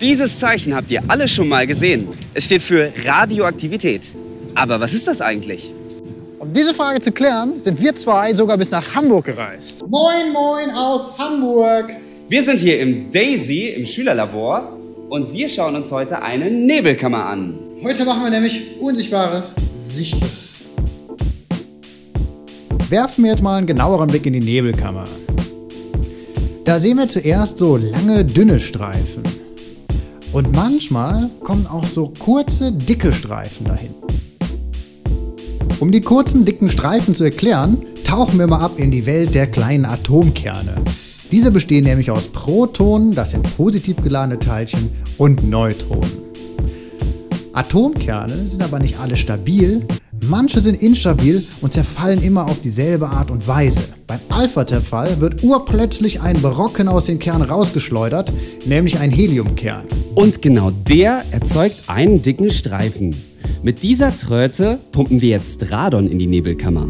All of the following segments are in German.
Dieses Zeichen habt ihr alle schon mal gesehen. Es steht für Radioaktivität. Aber was ist das eigentlich? Um diese Frage zu klären, sind wir zwei sogar bis nach Hamburg gereist. Moin, moin aus Hamburg. Wir sind hier im Daisy, im Schülerlabor, und wir schauen uns heute eine Nebelkammer an. Heute machen wir nämlich Unsichtbares sichtbar. Werfen wir jetzt mal einen genaueren Blick in die Nebelkammer. Da sehen wir zuerst so lange, dünne Streifen. Und manchmal kommen auch so kurze, dicke Streifen dahin. Um die kurzen, dicken Streifen zu erklären, tauchen wir mal ab in die Welt der kleinen Atomkerne. Diese bestehen nämlich aus Protonen, das sind positiv geladene Teilchen, und Neutronen. Atomkerne sind aber nicht alle stabil, Manche sind instabil und zerfallen immer auf dieselbe Art und Weise. Beim Alpha-Zerfall wird urplötzlich ein Brocken aus dem Kern rausgeschleudert, nämlich ein Heliumkern. Und genau der erzeugt einen dicken Streifen. Mit dieser Tröte pumpen wir jetzt Radon in die Nebelkammer.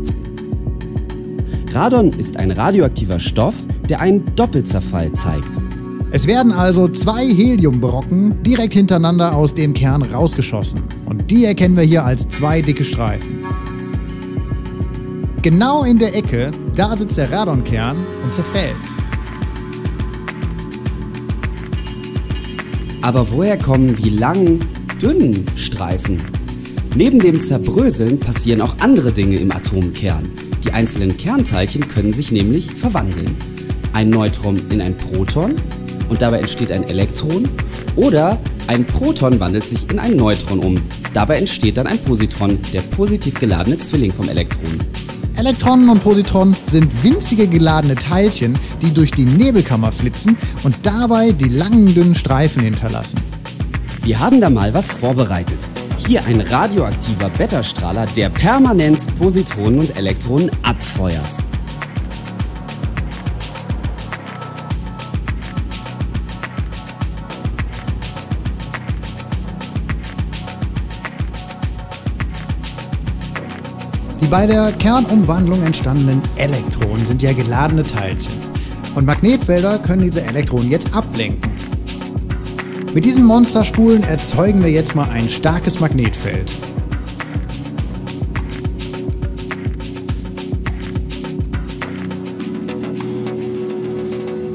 Radon ist ein radioaktiver Stoff, der einen Doppelzerfall zeigt. Es werden also zwei Heliumbrocken direkt hintereinander aus dem Kern rausgeschossen. Und die erkennen wir hier als zwei dicke Streifen. Genau in der Ecke, da sitzt der Radonkern und zerfällt. Aber woher kommen die langen, dünnen Streifen? Neben dem Zerbröseln passieren auch andere Dinge im Atomkern. Die einzelnen Kernteilchen können sich nämlich verwandeln. Ein Neutron in ein Proton und dabei entsteht ein Elektron oder ein Proton wandelt sich in ein Neutron um. Dabei entsteht dann ein Positron, der positiv geladene Zwilling vom Elektron. Elektronen und Positronen sind winzige geladene Teilchen, die durch die Nebelkammer flitzen und dabei die langen dünnen Streifen hinterlassen. Wir haben da mal was vorbereitet. Hier ein radioaktiver Beta-Strahler, der permanent Positronen und Elektronen abfeuert. Die bei der Kernumwandlung entstandenen Elektronen sind ja geladene Teilchen. Und Magnetfelder können diese Elektronen jetzt ablenken. Mit diesen Monsterspulen erzeugen wir jetzt mal ein starkes Magnetfeld.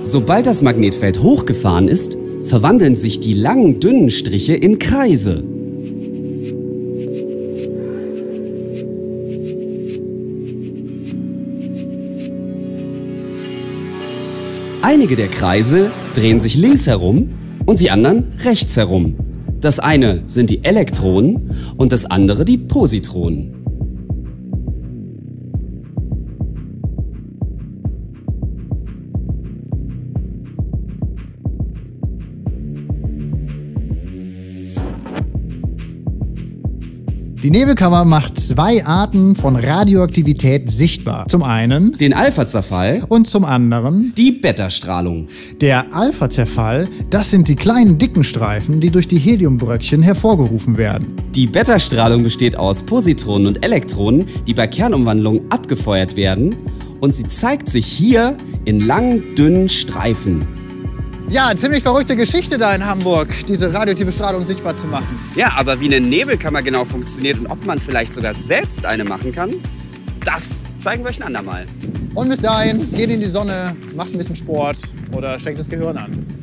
Sobald das Magnetfeld hochgefahren ist, verwandeln sich die langen, dünnen Striche in Kreise. Einige der Kreise drehen sich links herum und die anderen rechts herum. Das eine sind die Elektronen und das andere die Positronen. Die Nebelkammer macht zwei Arten von Radioaktivität sichtbar. Zum einen den Alpha-Zerfall und zum anderen die Beta-Strahlung. Der Alpha-Zerfall, das sind die kleinen dicken Streifen, die durch die Heliumbröckchen hervorgerufen werden. Die Beta-Strahlung besteht aus Positronen und Elektronen, die bei Kernumwandlung abgefeuert werden und sie zeigt sich hier in langen, dünnen Streifen. Ja, ziemlich verrückte Geschichte da in Hamburg, diese radioaktive Strahlung sichtbar zu machen. Ja, aber wie eine Nebelkammer genau funktioniert und ob man vielleicht sogar selbst eine machen kann, das zeigen wir euch ein andermal. Und bis dahin, geht in die Sonne, macht ein bisschen Sport oder steckt das Gehirn an.